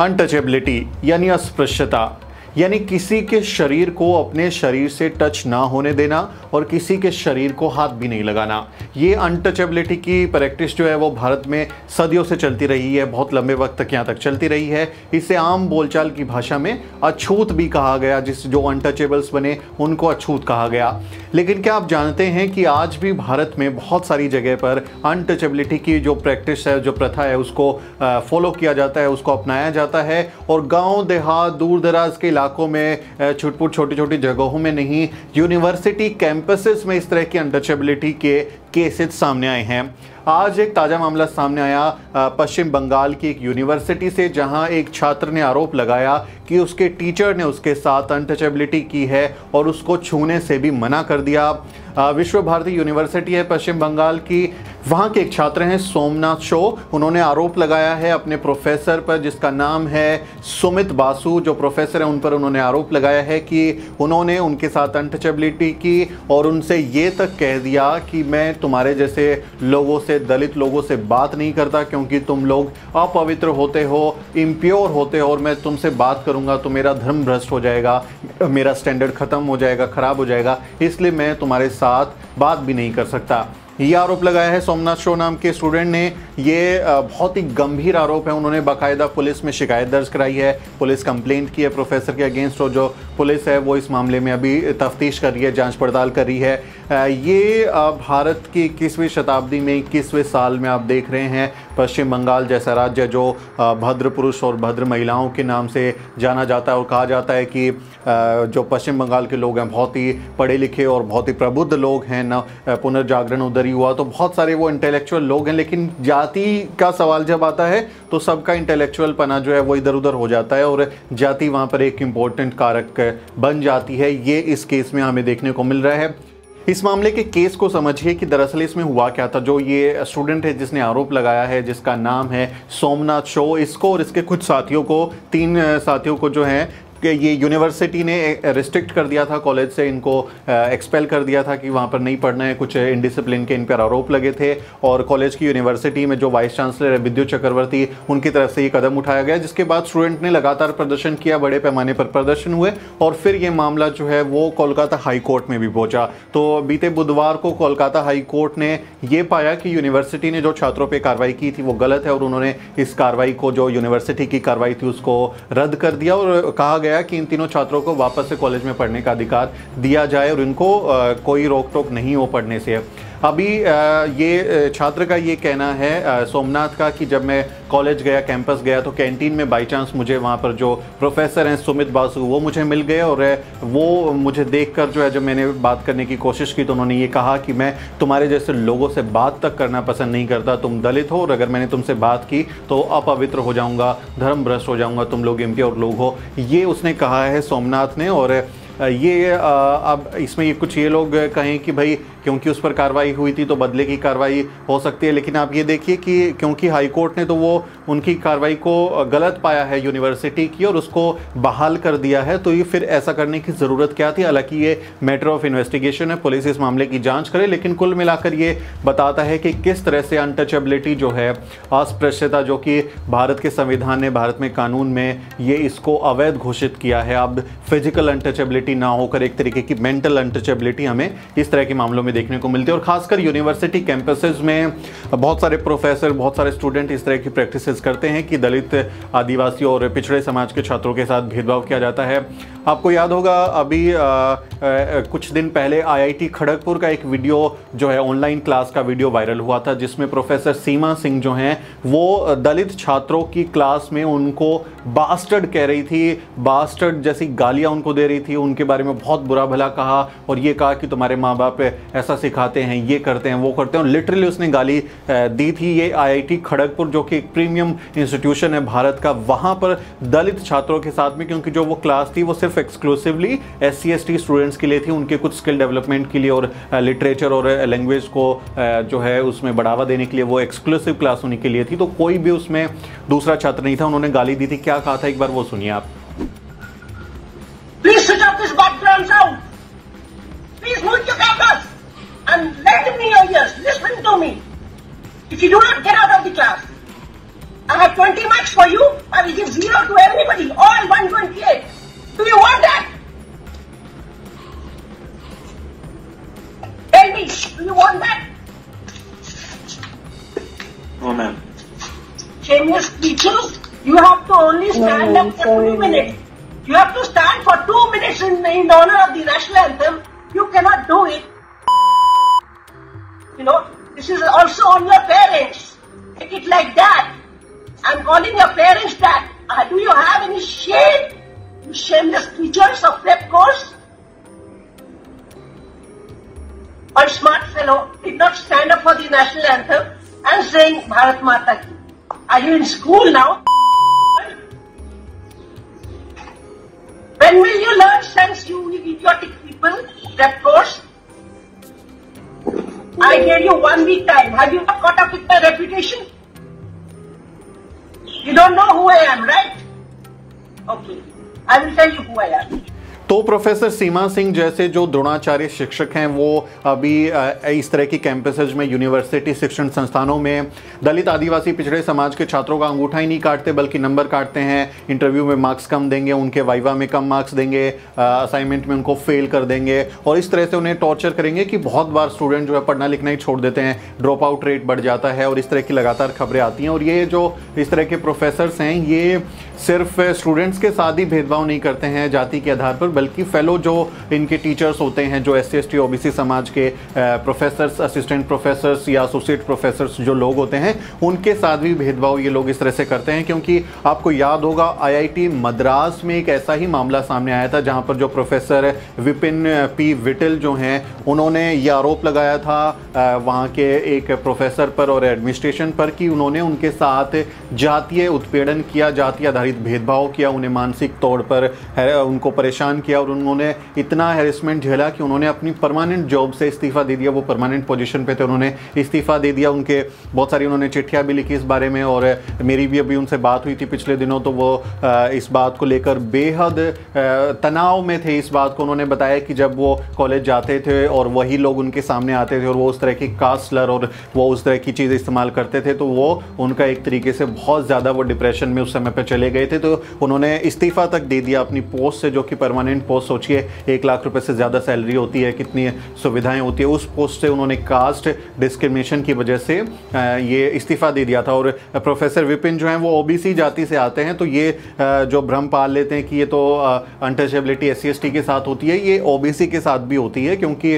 Untouchability यानी अस्पृश्यता। यानी किसी के शरीर को अपने शरीर से टच ना होने देना और किसी के शरीर को हाथ भी नहीं लगाना। ये अनटचेबिलिटी की प्रैक्टिस जो है वो भारत में सदियों से चलती रही है, बहुत लंबे वक्त तक यहाँ तक चलती रही है। इसे आम बोलचाल की भाषा में अछूत भी कहा गया, जिस जो अनटचेबल्स बने, उनको अछूत कहा गया। लेकिन क्या आप जानते हैं कि आज भी भारत में बहुत सारी जगह पर अनटचेबिलिटी की जो प्रैक्टिस है, जो प्रथा है, उसको फॉलो किया जाता है, उसको अपनाया जाता है और गाँव देहात दूर दराज के इलाकों में छुटपुट छोटी छोटी जगहों में नहीं यूनिवर्सिटी कैंपसेस में इस तरह की अनटचेबिलिटी के केसेस सामने आए हैं। आज एक ताज़ा मामला सामने आया पश्चिम बंगाल की एक यूनिवर्सिटी से, जहाँ एक छात्र ने आरोप लगाया कि उसके टीचर ने उसके साथ अनटचेबिलिटी की है और उसको छूने से भी मना कर दिया। विश्व भारती यूनिवर्सिटी है पश्चिम बंगाल की। वहाँ के एक छात्र हैं सोमनाथ शो। उन्होंने आरोप लगाया है अपने प्रोफेसर पर, जिसका नाम है सुमित बासु। जो प्रोफेसर हैं, उन पर उन्होंने आरोप लगाया है कि उन्होंने उनके साथ अनटचेबिलिटी की और उनसे ये तक कह दिया कि मैं तुम्हारे जैसे लोगों से, दलित लोगों से बात नहीं करता क्योंकि तुम लोग अपवित्र होते हो इम्प्योर होते हो और मैं तुमसे बात करूँगा तो मेरा धर्म भ्रष्ट हो जाएगा, मेरा स्टैंडर्ड ख़त्म हो जाएगा, ख़राब हो जाएगा, इसलिए मैं तुम्हारे साथ बात भी नहीं कर सकता। ये आरोप लगाया है सोमनाथ शो नाम के स्टूडेंट ने। ये बहुत ही गंभीर आरोप है। उन्होंने बाकायदा पुलिस में शिकायत दर्ज कराई है। पुलिस कंप्लेंट की है प्रोफेसर के अगेंस्ट और जो पुलिस है, वो इस मामले में अभी तफ्तीश कर रही है, जाँच पड़ताल कर रही है। ये भारत की इक्कीसवीं शताब्दी में, इक्कीसवें साल में आप देख रहे हैं, पश्चिम बंगाल जैसा राज्य जो भद्र पुरुष और भद्र महिलाओं के नाम से जाना जाता है और कहा जाता है कि जो पश्चिम बंगाल के लोग हैं, बहुत ही पढ़े लिखे और बहुत ही प्रबुद्ध लोग हैं। न पुनर्जागरण उधर ही हुआ तो बहुत सारे वो इंटेलेक्चुअल लोग हैं, लेकिन जाति का सवाल जब आता है तो सबका इंटेलेक्चुअल पना जो है, वो इधर उधर हो जाता है, और जाति वहाँ पर एक इम्पोर्टेंट कारक बन जाती है। ये इस केस में हमें देखने को मिल रहा है। इस मामले के केस को समझिए कि दरअसल इसमें हुआ क्या था। जो ये स्टूडेंट है, जिसने आरोप लगाया है, जिसका नाम है सोमनाथ शो, इसको और इसके कुछ साथियों को, तीन साथियों को जो है कि ये यूनिवर्सिटी ने रिस्ट्रिक्ट कर दिया था कॉलेज से, इनको एक्सपेल कर दिया था कि वहाँ पर नहीं पढ़ना है, कुछ इनडिसिप्लिन के इन पर आरोप लगे थे। और कॉलेज की यूनिवर्सिटी में जो वाइस चांसलर है, विद्युत चक्रवर्ती, उनकी तरफ़ से ये कदम उठाया गया, जिसके बाद स्टूडेंट ने लगातार प्रदर्शन किया, बड़े पैमाने पर प्रदर्शन हुए। और फिर ये मामला जो है, वो कोलकाता हाई कोर्ट में भी पहुँचा। तो बीते बुधवार को कोलकाता हाई कोर्ट ने ये पाया कि यूनिवर्सिटी ने जो छात्रों पर कार्रवाई की थी, वो गलत है, और उन्होंने इस कार्रवाई को, जो यूनिवर्सिटी की कार्रवाई थी, उसको रद्द कर दिया। और कहा गया गया कि इन तीनों छात्रों को वापस से कॉलेज में पढ़ने का अधिकार दिया जाए और इनको कोई रोक टोक नहीं हो पढ़ने से। अभी ये छात्र का ये कहना है सोमनाथ का कि जब मैं कॉलेज गया कैंपस गया तो कैंटीन में बाई चांस मुझे वहाँ पर जो प्रोफेसर हैं, सुमित बासु, वो मुझे मिल गए और वो मुझे देखकर जो है, जब मैंने बात करने की कोशिश की तो उन्होंने ये कहा कि मैं तुम्हारे जैसे लोगों से बात तक करना पसंद नहीं करता, तुम दलित हो और अगर मैंने तुमसे बात की तो अपवित्र हो जाऊँगा धर्म भ्रष्ट हो जाऊँगा, तुम लोग और लोग हो। ये उसने कहा है सोमनाथ ने और ये अब इसमें ये कुछ ये लोग कहें कि भाई, क्योंकि उस पर कार्रवाई हुई थी तो बदले की कार्रवाई हो सकती है, लेकिन आप ये देखिए कि क्योंकि हाई कोर्ट ने तो वो उनकी कार्रवाई को गलत पाया है यूनिवर्सिटी की और उसको बहाल कर दिया है तो ये फिर ऐसा करने की ज़रूरत क्या थी? हालाँकि ये मैटर ऑफ़ इन्वेस्टिगेशन है, पुलिस इस मामले की जाँच करे, लेकिन कुल मिलाकर ये बताता है कि किस तरह से अनटचेबिलिटी जो है, अस्पृश्यता जो कि भारत के संविधान ने, भारत में कानून में ये इसको अवैध घोषित किया है। अब फ़िज़िकल अनटचेबिलिटी ना होकर एक तरीके की मेंटल अनटचेबिलिटी हमें इस तरह के मामलों में देखने को मिलती है। और खासकर यूनिवर्सिटी कैंपसेस में बहुत सारे प्रोफेसर बहुत सारे स्टूडेंट इस तरह की प्रैक्टिसेस करते हैं कि दलित आदिवासी और पिछड़े समाज के छात्रों के साथ भेदभाव किया जाता है। आपको याद होगा अभी आ, आ, कुछ दिन पहले आईआईटी खड़गपुर का एक वीडियो जो है ऑनलाइन क्लास का वीडियो वायरल हुआ था जिसमें प्रोफेसर सीमा सिंह जो हैं वो दलित छात्रों की क्लास में उनको बास्टर्ड कह रही थी। बास्टर्ड जैसी गालियाँ उनको दे रही थी उनके बारे में बहुत बुरा भला कहा और ये कहा कि तुम्हारे माँ बाप ऐसा सिखाते हैं, ये करते हैं, वो करते हैं। और लिटरली उसने गाली दी थी ये आईआईटी खड़गपुर, जो कि एक प्रीमियम इंस्टीट्यूशन है भारत का। वहाँ पर दलित छात्रों के साथ में, क्योंकि जो वो क्लास थी, वो सिर्फ़ एक्सक्लूसिवली एस सी स्टूडेंट्स के लिए थी, उनके कुछ स्किल डेवलपमेंट के लिए और लिटरेचर और लैंग्वेज को जो है उसमें बढ़ावा देने के लिए वो एक्सक्लूसिव क्लास होने के लिए थी। तो कोई भी उसमें दूसरा छात्र नहीं था, उन्होंने गाली दी थी। क्या कहा था? एक बार वो सुनिए आप। Off this sound. Please mute your cameras. and lend me your ears. Listen to me. If you do not get out of the class, I have 20 marks for you. I will give zero to everybody. All 128. Do you want that? Tell me, do you want that? No, ma'am. Shameless creatures, you have to only stand No, up for sorry, two minutes. You have to stand for two minutes in, in honor of the national anthem. You cannot do it. You know, this is also on your parents. Take it like that. I'm calling your parents that. Uh, do you have any shame? You shameless creatures of prep course? One smart fellow did not stand up for the national anthem and saying Bharat Mata ki. Are you in school now? Sense, you idiotic people? That course? I gave you one week time. Have you not caught up with my reputation? You don't know who I am, right? Okay. I will tell you who I am. तो professor Seema Singh जैसे जो द्रोणाचार्य शिक्षक हैं, वो अभी इस तरह की कैंपसेज में यूनिवर्सिटी शिक्षण संस्थानों में, दलित आदिवासी पिछड़े समाज के छात्रों का अंगूठा ही नहीं काटते, बल्कि नंबर काटते हैं। इंटरव्यू में मार्क्स कम देंगे, उनके वाइवा में कम मार्क्स देंगे असाइनमेंट में उनको फेल कर देंगे। और इस तरह से उन्हें टॉर्चर करेंगे कि बहुत बार स्टूडेंट जो है, पढ़ना लिखना ही छोड़ देते हैं। ड्रॉप आउट रेट बढ़ जाता है और इस तरह की लगातार खबरें आती हैं। और ये जो इस तरह के प्रोफेसर्स हैं, ये सिर्फ़ स्टूडेंट्स के साथ ही भेदभाव नहीं करते हैं, जाति के आधार पर बल्कि फेलो जो इनके टीचर्स होते हैं, जो एस सी एस समाज के प्रोफेसर्स असिस्टेंट प्रोफेसर्स या एसोसिएट प्रोफेसर्स जो लोग होते हैं, उनके साथ भी भेदभाव ये लोग इस तरह से करते हैं क्योंकि आपको याद होगा आईआईटी मद्रास में एक ऐसा ही मामला सामने आया था जहाँ पर जो प्रोफेसर विपिन पी विटल जो हैं, उन्होंने ये आरोप लगाया था वहाँ के एक प्रोफेसर पर और एडमिनिस्ट्रेशन पर कि उन्होंने उनके साथ जातीय उत्पीड़न किया जाति आधारित भेदभाव किया, उन्हें मानसिक तौर पर उनको परेशान किया। और उन्होंने इतना हैरेसमेंट झेला कि उन्होंने अपनी परमानेंट जॉब से इस्तीफा दे दिया, वो परमानेंट पोजीशन पे थे, उन्होंने इस्तीफा दे दिया, उनके बहुत सारी उन्होंने चिट्ठियाँ भी लिखी इस बारे में और मेरी भी अभी उनसे बात हुई थी पिछले दिनों तो वो इस बात को लेकर बेहद तनाव में थे इस बात को। उन्होंने बताया कि जब वो कॉलेज जाते थे और वही लोग उनके सामने आते थे और वो उस तरह की कास्लर और वो उस तरह की चीज़ इस्तेमाल करते थे तो वो उनका एक तरीके से बहुत ज़्यादा वो डिप्रेशन में उस समय पर चले गए थे। तो उन्होंने इस्तीफा तक दे दिया अपनी पोस्ट से, जो कि परमानेंट पोस्ट सोचिए, एक लाख रुपए से ज़्यादा सैलरी होती है, कितनी सुविधाएँ होती है, उस पोस्ट से उन्होंने कास्ट डिस्क्रिमिनेशन की वजह से ये इस्तीफा दे दिया था। और प्रोफेसर विपिन जो हैं, वो ओबीसी जाति से आते हैं तो ये जो भ्रम पाल लेते हैं कि ये तो अनटचेबिलिटी एस सी के साथ होती है, ये ओबीसी के साथ भी होती है, क्योंकि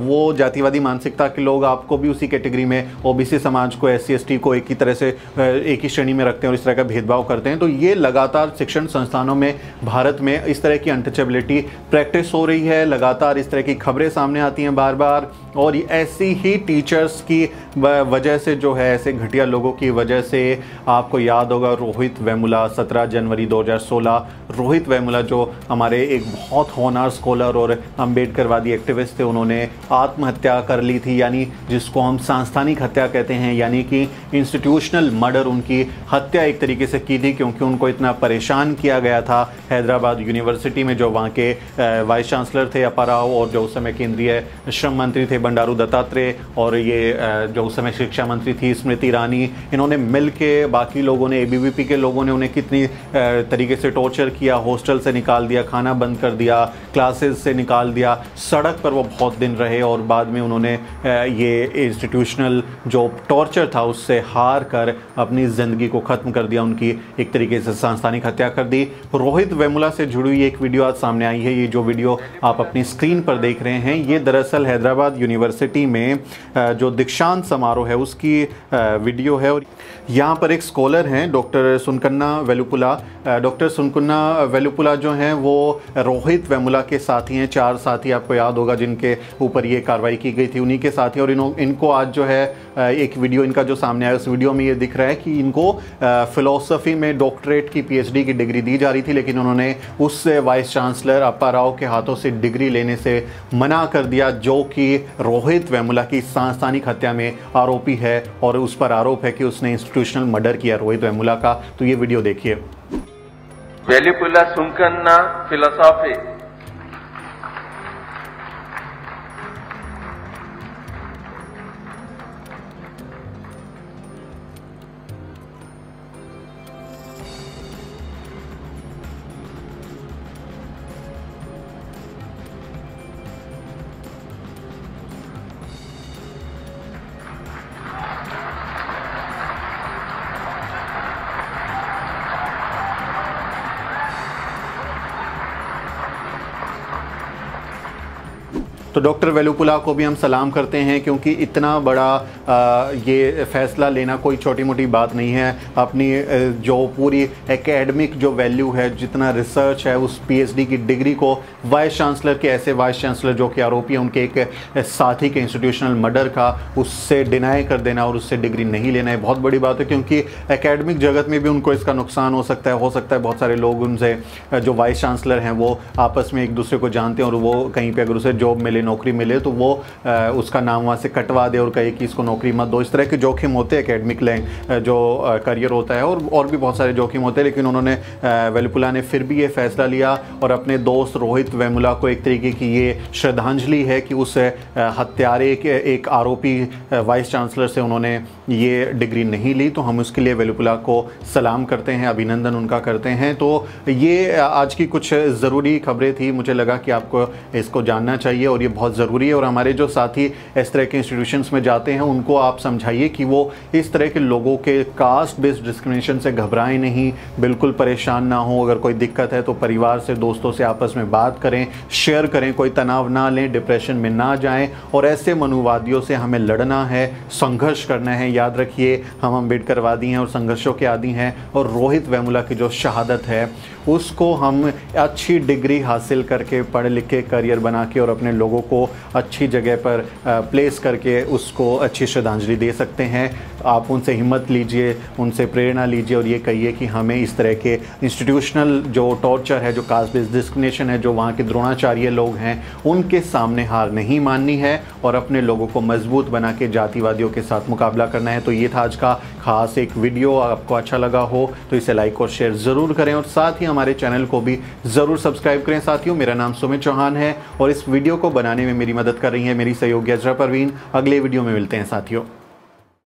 वो जातिवादी मानसिकता के लोग आपको भी उसी कैटेगरी में ओबीसी समाज को एस सी को एक ही तरह से एक ही श्रेणी में रखते हैं और इस तरह का भेदभाव करते हैं। तो ये लगातार शिक्षण संस्थानों में, भारत में इस तरह की अनटचेबिलिटी प्रैक्टिस हो रही है लगातार इस तरह की खबरें सामने आती हैं बार बार और ऐसी ही टीचर्स की वजह से जो है, ऐसे घटिया लोगों की वजह से आपको याद होगा रोहित वेमुला 17 जनवरी 2016 रोहित वेमुला जो हमारे एक बहुत होनार स्कॉलर और अंबेडकरवादी एक्टिविस्ट थे, उन्होंने आत्महत्या कर ली थी, यानी जिसको हम सांस्थानिक हत्या कहते हैं, यानी कि इंस्टीट्यूशनल मर्डर उनकी हत्या एक तरीके से की थी, क्योंकि उनको इतना परेशान किया गया था। हैदराबाद यूनिवर्सिटी में जो वहाँ के वाइस चांसलर थे अपा राव और जो उस समय केंद्रीय श्रम मंत्री थे बंडारू दत्तात्रेय और ये जो उस समय शिक्षा मंत्री थी, स्मृति ईरानी, इन्होंने मिल के बाकी लोगों ने एबीवीपी के लोगों ने उन्हें कितनी तरीके से टॉर्चर किया हॉस्टल से निकाल दिया, खाना बंद कर दिया क्लासेस से निकाल दिया, सड़क पर वो बहुत दिन रहे और बाद में उन्होंने ये इंस्टीट्यूशनल जो टॉर्चर था उससे हार कर अपनी ज़िंदगी को ख़त्म कर दिया, उनकी एक तरीके से सांस्थानिक हत्या कर दी। रोहित वेमुला से जुड़ी हुई एक वीडियो आज सामने आई है, ये जो वीडियो आप अपनी स्क्रीन पर देख रहे हैं, ये दरअसल हैदराबाद यूनिवर्सिटी में जो दीक्षांत समारोह है, उसकी वीडियो है और यहाँ पर एक स्कॉलर हैं, डॉक्टर सुनकन्ना वेलुपुला। डॉक्टर सुनकन्ना वेलुपुला जो हैं, वो रोहित वेमुला के साथी हैं, चार साथी आपको याद होगा, जिनके ऊपर ये कार्रवाई की गई थी, उन्हीं के साथी और इन्हों इनको आज जो है एक वीडियो इनका जो सामने आया, उस वीडियो में ये दिख रहा है कि इनको फिलोसफी में डॉक्टरेट की पीएचडी की डिग्री दी जा रही थी, लेकिन उन्होंने उस वाइस चांसलर अपा राव के हाथों से डिग्री लेने से मना कर दिया, जो कि रोहित वेमुला की सांस्थानिक हत्या में आरोपी है और उस पर आरोप है कि उसने इंस्टीट्यूशनल मर्डर किया रोहित वेमुला का तो ये वीडियो देखिए वेलीपुला सुंकन्ना philosophy. तो डॉक्टर वेलुपुला को भी हम सलाम करते हैं क्योंकि इतना बड़ा ये फैसला लेना कोई छोटी मोटी बात नहीं है। अपनी जो पूरी एकेडमिक जो वैल्यू है, जितना रिसर्च है, उस पीएचडी की डिग्री को वाइस चांसलर के ऐसे वाइस चांसलर जो कि आरोपी हैं, उनके एक साथी के इंस्टीट्यूशनल मर्डर का, उससे डिनाई कर देना और उससे डिग्री नहीं लेना है बहुत बड़ी बात है। क्योंकि एकेडमिक जगत में भी उनको इसका नुकसान हो सकता है, हो सकता है बहुत सारे लोग उनसे जो वाइस चांसलर हैं, वो आपस में एक दूसरे को जानते हैं और वो कहीं पर अगर उसे जॉब मिले, नौकरी मिले तो वो उसका नाम वहाँ से कटवा दे और कहे कि इसको नौकरी मत दो। इस तरह के जोखिम होते हैं अकेडमिक जो करियर होता है, और और भी बहुत सारे जोखिम होते हैं, लेकिन उन्होंने वेलपुला ने फिर भी ये फैसला लिया और अपने दोस्त रोहित वेमुला को एक तरीके की ये श्रद्धांजलि है कि उस हत्यारे के एक आरोपी वाइस चांसलर से उन्होंने ये डिग्री नहीं ली तो हम उसके लिए वेलुपुला को सलाम करते हैं, अभिनंदन उनका करते हैं। तो ये आज की कुछ ज़रूरी खबरें थी, मुझे लगा कि आपको इसको जानना चाहिए और ये बहुत ज़रूरी है। और हमारे जो साथी इस तरह के इंस्टीट्यूशंस में जाते हैं, उनको आप समझाइए कि वो इस तरह के लोगों के कास्ट बेस्ड डिस्क्रिमिनेशन से घबराएँ नहीं, बिल्कुल परेशान ना हो। अगर कोई दिक्कत है तो परिवार से, दोस्तों से आपस में बात करें शेयर करें, कोई तनाव ना लें डिप्रेशन में ना जाएँ। और ऐसे मनुवादियों से हमें लड़ना है, संघर्ष करना है याद रखिए, हम अम्बेडकरवादी हैं और संघर्षों के आदि हैं और रोहित वेमुला की जो शहादत है, उसको हम अच्छी डिग्री हासिल करके पढ़ लिख के करियर बना के और अपने लोगों को अच्छी जगह पर प्लेस करके उसको अच्छी श्रद्धांजलि दे सकते हैं। आप उनसे हिम्मत लीजिए, उनसे प्रेरणा लीजिए और ये कहिए कि हमें इस तरह के इंस्टीट्यूशनल जो टॉर्चर है, जो कास्ट बेस्ड डिस्क्रिमिनेशन है, जो वहाँ के द्रोणाचार्य लोग हैं, उनके सामने हार नहीं माननी है और अपने लोगों को मज़बूत बना के जातिवादियों के साथ मुकाबला करना है। तो ये था आज का खास एक वीडियो आपको अच्छा लगा हो तो इसे लाइक और शेयर ज़रूर करें और साथ ही हमारे चैनल को भी ज़रूर सब्सक्राइब करें। साथियों, मेरा नाम सुमित चौहान है और इस वीडियो को बनाने में मेरी मदद कर रही है मेरी सहयोगी अजरा परवीन। अगले वीडियो में मिलते हैं साथियों।